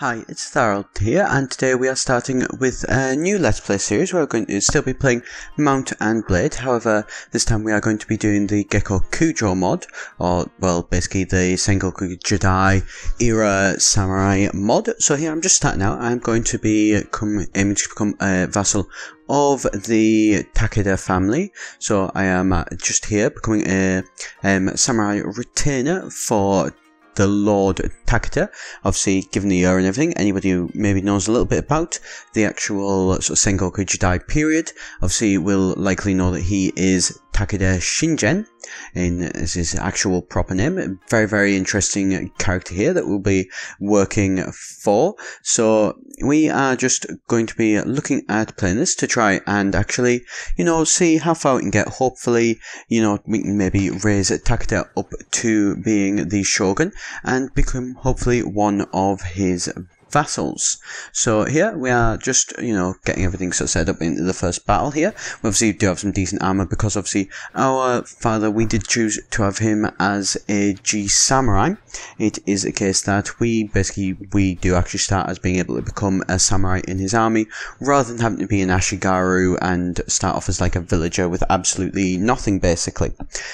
Hi, it's Etharal here, and today we are starting with a new Let's Play series. Where we're going to still be playing Mount and Blade, however, this time we are going to be doing the Gecko Kujo mod, or, well, basically the Sengoku Jidai era samurai mod. So here I'm just starting out, I'm going to be come, aiming to become a vassal of the Takeda family. So I am uh, just here becoming a um, samurai retainer for the Lord Takeda. Obviously, given the year and everything, anybody who maybe knows a little bit about the actual sort of Sengoku Jidai period, obviously will likely know that he is Takeda Shingen, in is his actual proper name. Very, very interesting character here that we'll be working for. So we are just going to be looking at playing this to try and actually, you know, see how far we can get. Hopefully, you know, we can maybe raise Takeda up to being the Shogun and become hopefully one of his vassals. So here we are just, you know, getting everything sort of set up into the first battle here. We obviously do have some decent armor because obviously our father, we did choose to have him as a G samurai. It is a case that we basically, we do actually start as being able to become a samurai in his army rather than having to be an Ashigaru and start off as like a villager with absolutely nothing basically.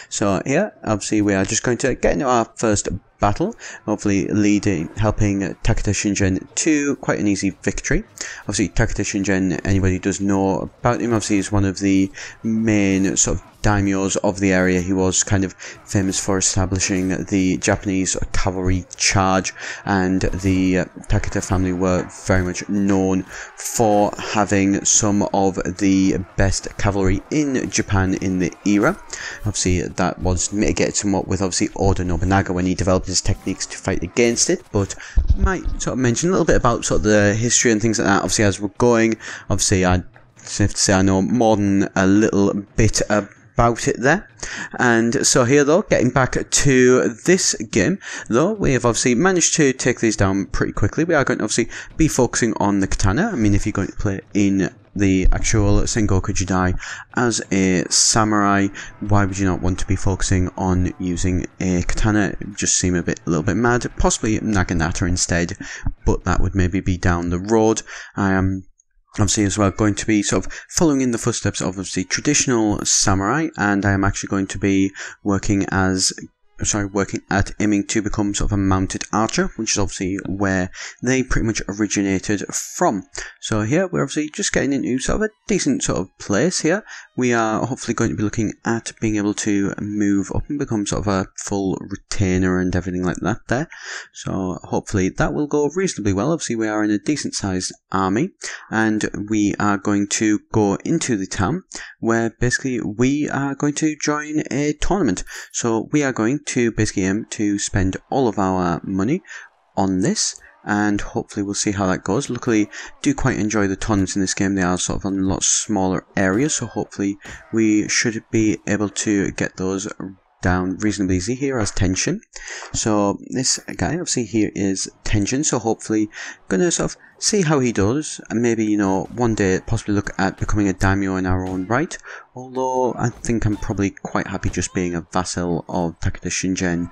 So here, obviously we are just going to get into our first battle, hopefully leading, helping Takeda Shingen to quite an easy victory. Obviously, Takeda Shingen, anybody who does know about him, obviously is one of the main sort of daimyos of the area. He was kind of famous for establishing the Japanese cavalry charge, and the uh, Takeda family were very much known for having some of the best cavalry in Japan in the era. Obviously, that was mitigated somewhat with obviously Oda Nobunaga when he developed his techniques to fight against it. But I might sort of mention a little bit about sort of the history and things like that. Obviously, as we're going, obviously I have to say I know more than a little bit about it there. And so here though, getting back to this game, though, we have obviously managed to take these down pretty quickly. We are going to obviously be focusing on the katana. I mean, if you're going to play in the actual Sengoku Jidai as a samurai, why would you not want to be focusing on using a katana? It just seem a bit, a little bit mad. Possibly Naginata instead, but that would maybe be down the road. I am obviously as well going to be sort of following in the footsteps of obviously traditional samurai and I am actually going to be working as sorry, working at aiming to become sort of a mounted archer, which is obviously where they pretty much originated from. So here we're obviously just getting into sort of a decent sort of place here. We are hopefully going to be looking at being able to move up and become sort of a full retainer and everything like that there. So hopefully that will go reasonably well. Obviously we are in a decent sized army and we are going to go into the town where basically we are going to join a tournament. So we are going to basically to spend all of our money on this and hopefully we'll see how that goes. Luckily, do quite enjoy the tons in this game. They are sort of on a lot smaller areas, so hopefully we should be able to get those down reasonably easy here as Tenshin. So this guy obviously here is Tenshin, so hopefully gonna sort of see how he does and maybe you know one day possibly look at becoming a daimyo in our own right. Although I think I'm probably quite happy just being a vassal of Takeda Shingen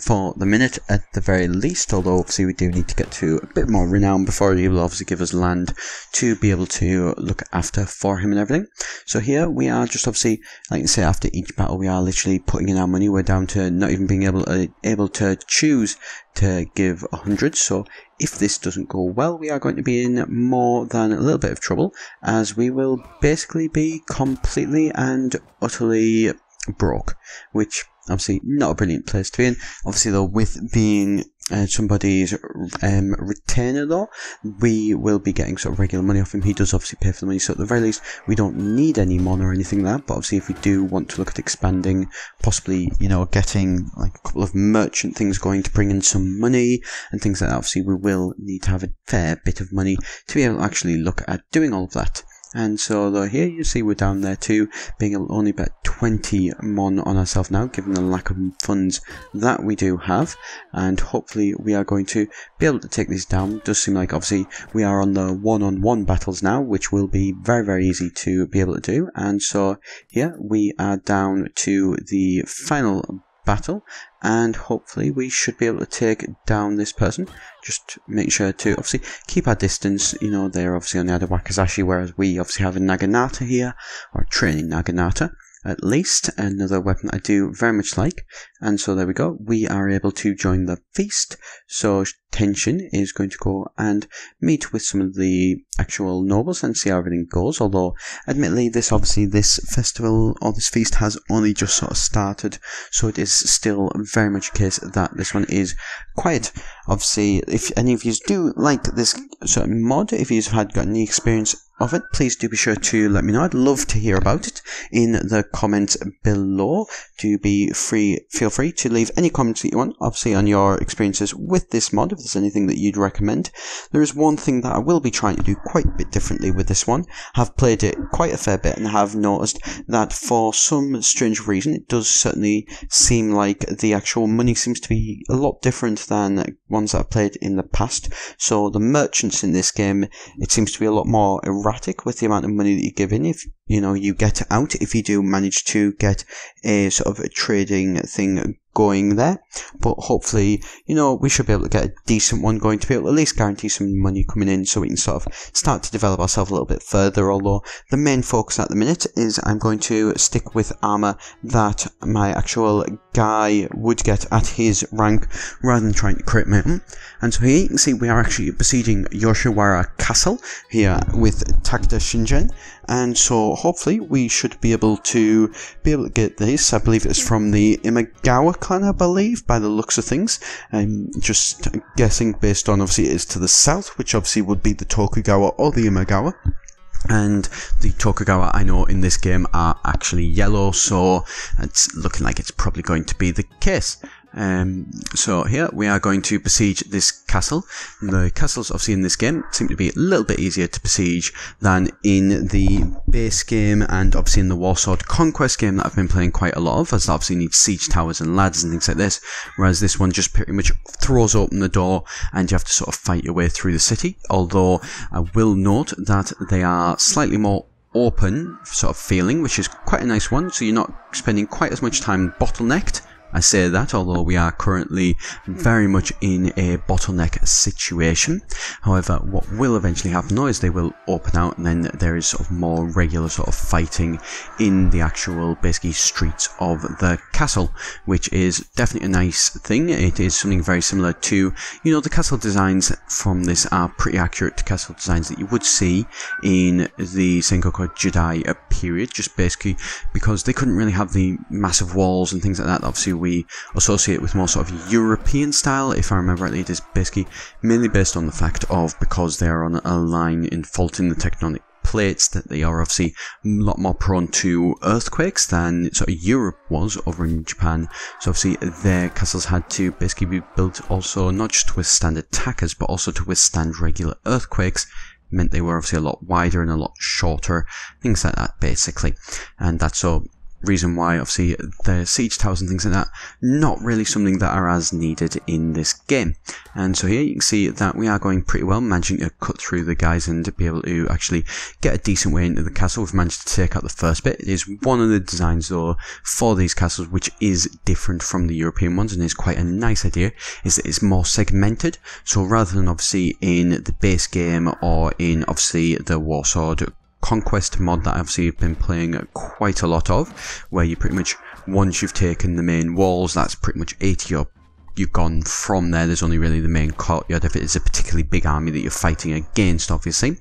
for the minute at the very least, although obviously we do need to get to a bit more renown before he will obviously give us land to be able to look after for him and everything. So here we are just obviously, like I say, after each battle we are literally putting in our money. We're down to not even being able to, able to choose to give a hundred. So if this doesn't go well, we are going to be in more than a little bit of trouble as we will basically be completely and utterly broke, which obviously not a brilliant place to be in. Obviously, though, with being uh, somebody's um, retainer, though, we will be getting sort of regular money off him. He does obviously pay for the money, so at the very least, we don't need any mon or anything like that. But obviously, if we do want to look at expanding, possibly, you know, getting like a couple of merchant things going to bring in some money and things like that, obviously, we will need to have a fair bit of money to be able to actually look at doing all of that. And so here you see we're down there too, being only bet 20 mon on ourselves now, given the lack of funds that we do have. And hopefully we are going to be able to take this down. Does seem like obviously we are on the one-on-one -on -one battles now, which will be very, very easy to be able to do. And so here we are down to the final battle, and hopefully we should be able to take down this person. Just make sure to obviously keep our distance. You know, they're obviously on the other Wakizashi, whereas we obviously have a Naginata here, or training Naginata at least. Another weapon I do very much like. And so there we go. We are able to join the feast. So Tenshin is going to go and meet with some of the actual nobles and see how everything goes. Although, admittedly, this obviously this festival or this feast has only just sort of started, so it is still very much a case that this one is quiet. Obviously, if any of you do like this sort of mod, if you've had got any experience of it, please do be sure to let me know. I'd love to hear about it in the comments below. Do be free, feel free to leave any comments that you want, obviously on your experiences with this mod, if there's anything that you'd recommend. There is one thing that I will be trying to do quite a bit differently with this one. I've played it quite a fair bit and have noticed that for some strange reason, it does certainly seem like the actual money seems to be a lot different than ones that I've played in the past. So the merchants in this game, it seems to be a lot more with the amount of money that you give in. If you know you get out, if you do manage to get a sort of a trading thing going there. But hopefully, you know, we should be able to get a decent one going to be able to at least guarantee some money coming in so we can sort of start to develop ourselves a little bit further. Although the main focus at the minute is I'm going to stick with armor that my actual guy would get at his rank rather than trying to my own. And so here you can see we are actually besieging Yoshiwara Castle here with Takeda Shingen. And so hopefully we should be able to be able to get this. I believe it's from the Imagawa clan, I believe, by the looks of things. I'm just guessing based on obviously it is to the south, which obviously would be the Tokugawa or the Imagawa. And the Tokugawa I know in this game are actually yellow, so it's looking like it's probably going to be the case. Um, so here we are going to besiege this castle. The castles obviously in this game seem to be a little bit easier to besiege than in the base game and obviously in the Warsword Conquest game that I've been playing quite a lot of as obviously needs siege towers and ladders and things like this. Whereas this one just pretty much throws open the door and you have to sort of fight your way through the city. Although I will note that they are slightly more open sort of feeling, which is quite a nice one. So you're not spending quite as much time bottlenecked I say that although we are currently very much in a bottleneck situation. However, what will eventually happen is they will open out and then there is sort of more regular sort of fighting in the actual basically streets of the castle, which is definitely a nice thing. It is something very similar to, you know, the castle designs from this are pretty accurate to castle designs that you would see in the Sengoku Jidai period, just basically because they couldn't really have the massive walls and things like that. Obviously, we associate with more sort of European style. If I remember rightly, it is basically mainly based on the fact of because they are on a line in faulting the tectonic plates that they are obviously a lot more prone to earthquakes than sort of Europe was over in Japan. So obviously their castles had to basically be built also not just to withstand attackers but also to withstand regular earthquakes meant they were obviously a lot wider and a lot shorter, things like that basically. And that's so reason why obviously the siege towers and things like that not really something that are as needed in this game. And so here you can see that we are going pretty well managing to cut through the guys and be able to actually get a decent way into the castle. We've managed to take out the first bit. It is one of the designs though for these castles which is different from the European ones and is quite a nice idea is that it's more segmented. So rather than obviously in the base game or in obviously the Warsword conquest mod that I've obviously been playing quite a lot of, where you pretty much, once you've taken the main walls, that's pretty much 80 or you've gone from there. There's only really the main courtyard if it is a particularly big army that you're fighting against, obviously.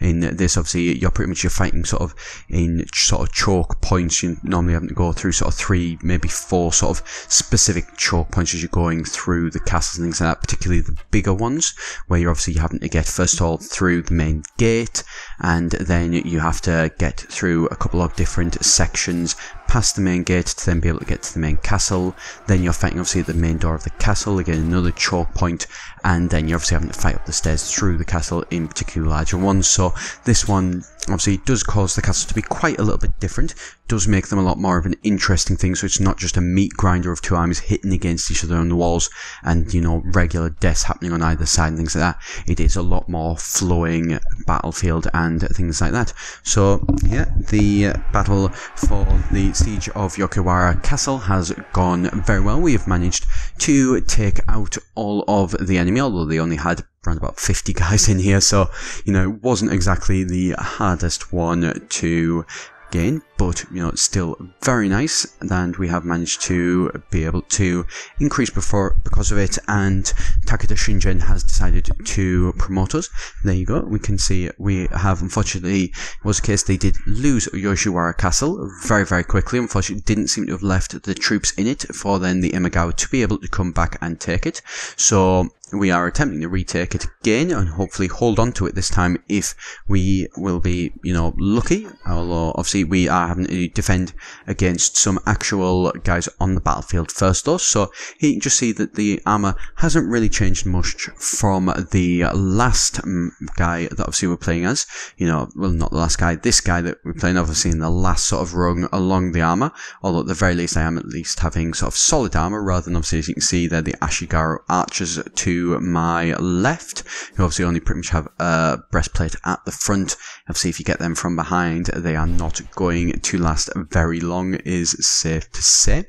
In this, obviously, you're pretty much you're fighting sort of in sort of choke points. You normally having to go through sort of three, maybe four sort of specific choke points as you're going through the castles and things like that, particularly the bigger ones, where you're obviously having to get first of all through the main gate, and then you have to get through a couple of different sections past the main gate to then be able to get to the main castle. Then you're fighting obviously at the main door of the castle, again another choke point, and then you're obviously having to fight up the stairs through the castle in particular larger ones. So this one obviously does cause the castle to be quite a little bit different, does make them a lot more of an interesting thing, so it's not just a meat grinder of two armies hitting against each other on the walls and, you know, regular deaths happening on either side and things like that. It is a lot more flowing battlefield and things like that. So, yeah, the battle for the siege of Yoshiwara Castle has gone very well. We have managed to take out all of the enemy, although they only had around about 50 guys in here, so, you know, it wasn't exactly the hardest one to gain, but you know, still very nice, and we have managed to be able to increase before because of it. And Takeda Shingen has decided to promote us. There you go. We can see we have unfortunately was the case they did lose Yoshiwara Castle very very quickly. Unfortunately, didn't seem to have left the troops in it for then the Imagawa to be able to come back and take it. So we are attempting to retake it again and hopefully hold on to it this time if we will be, you know, lucky. Although obviously we are having to defend against some actual guys on the battlefield first though. So you can just see that the armor hasn't really changed much from the last mm, guy that obviously we're playing as. You know, well not the last guy, this guy that we're playing obviously in the last sort of rung along the armor. Although at the very least I am at least having sort of solid armor rather than obviously as you can see they're the Ashigaru archers to my left, who obviously only pretty much have a breastplate at the front. Obviously, if you get them from behind, they are not going to last very long, is safe to say.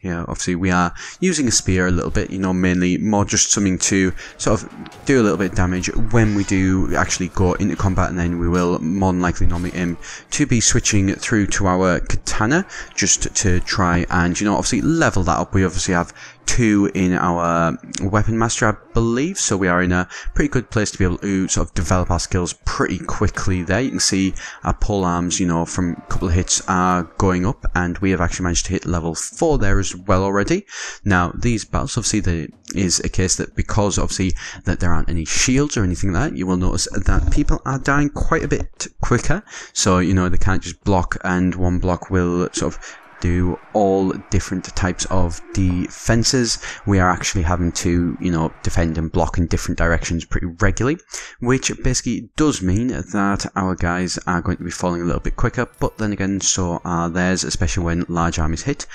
You know, obviously, we are using a spear a little bit, you know, mainly more just something to sort of do a little bit of damage when we do actually go into combat, and then we will more than likely normally aim to be switching through to our katana just to try and, you know, obviously level that up. We obviously have two in our weapon master, I believe. So we are in a pretty good place to be able to sort of develop our skills pretty quickly there. You can see our pole arms, you know, from a couple of hits are going up and we have actually managed to hit level four there as well already. Now, these battles, obviously, there is a case that because obviously that there aren't any shields or anything like that, you will notice that people are dying quite a bit quicker. So, you know, they can't just block and one block will sort of do all different types of defenses. We are actually having to, you know, defend and block in different directions pretty regularly, which basically does mean that our guys are going to be falling a little bit quicker, but then again, so are theirs, especially when large armies hit.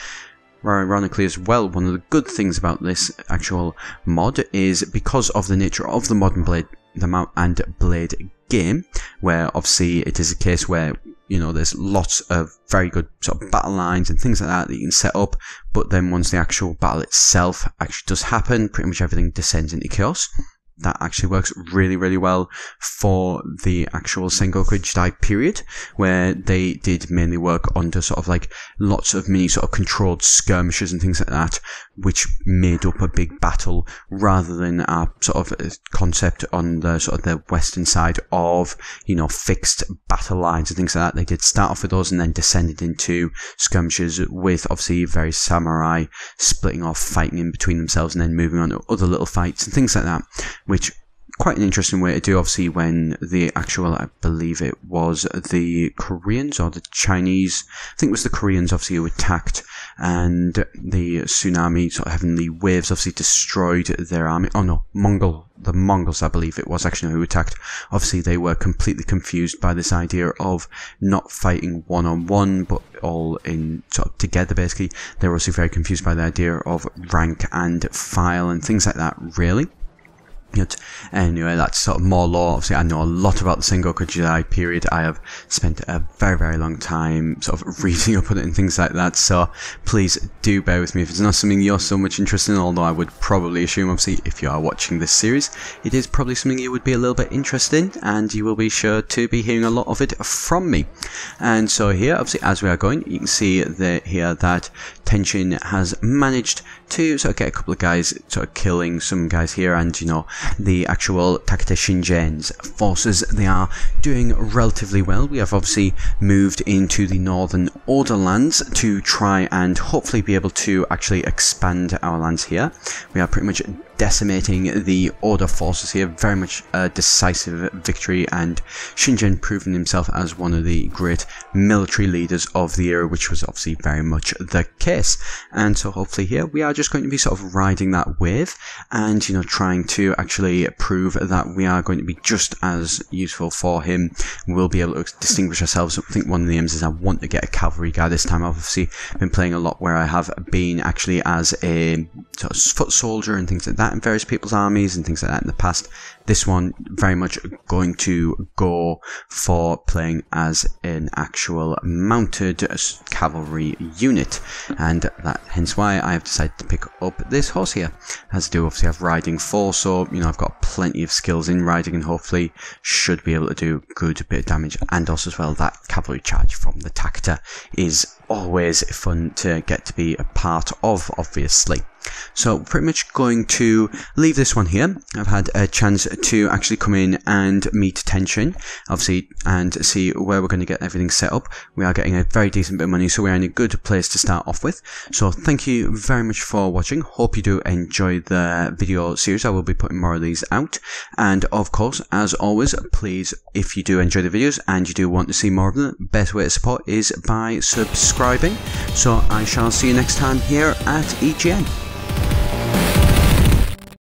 Ironically, as well, one of the good things about this actual mod is because of the nature of the modern blade, the mount and blade game, where obviously it is a case where you know, there's lots of very good sort of battle lines and things like that that you can set up. But then once the actual battle itself actually does happen, pretty much everything descends into chaos that actually works really, really well for the actual Sengoku Jidai period, where they did mainly work under sort of like lots of mini sort of controlled skirmishes and things like that, which made up a big battle rather than a sort of uh, concept on the sort of the western side of, you know, fixed battle lines and things like that. They did start off with those and then descended into skirmishes with obviously very samurai splitting off, fighting in between themselves and then moving on to other little fights and things like that which quite an interesting way to do obviously when the actual i believe it was the koreans or the chinese i think it was the koreans obviously who attacked and the tsunami sort of heavenly waves obviously destroyed their army. Oh no mongol the mongols i believe it was actually who attacked. Obviously they were completely confused by this idea of not fighting one on one but all in sort of together basically. They were also very confused by the idea of rank and file and things like that really Anyway, that's sort of more law. Obviously, I know a lot about the Sengoku Jidai period. I have spent a very, very long time sort of reading up on it and things like that. So please do bear with me if it's not something you're so much interested in. Although I would probably assume, obviously, if you are watching this series, it is probably something you would be a little bit interested in, and you will be sure to be hearing a lot of it from me. And so here, obviously, as we are going, you can see that here that Tenshin has managed to sort of get a couple of guys sort of killing some guys here, and you know the actual Takeda Shingen's forces they are doing relatively well. We have obviously moved into the Northern Oda lands to try and hopefully be able to actually expand our lands here. We are pretty much decimating the Oda forces here. Very much a decisive victory, and Shingen proving himself as one of the great military leaders of the era, which was obviously very much the case. And so hopefully here we are just going to be sort of riding that wave and, you know, trying to actually prove that we are going to be just as useful for him. We'll be able to distinguish ourselves. I think one of the aims is I want to get a cavalry guy this time. I've obviously been playing a lot where I have been actually as a sort of foot soldier and things like that in various people's armies and things like that in the past. This one very much going to go for playing as an actual mounted cavalry unit, and that hence why I have decided to pick up this horse here. As I do obviously have riding four, so you know I've got plenty of skills in riding, and hopefully should be able to do good bit of damage, and also as well that cavalry charge from the Tactor is always fun to get to be a part of, obviously. So pretty much going to leave this one here. I've had a chance to actually come in and meet Tenshin, obviously, and see where we're going to get everything set up. We are getting a very decent bit of money, so we're in a good place to start off with. So thank you very much for watching. Hope you do enjoy the video series. I will be putting more of these out. And of course, as always, please, if you do enjoy the videos and you do want to see more of them, best way to support is by subscribing. So I shall see you next time here at EGN.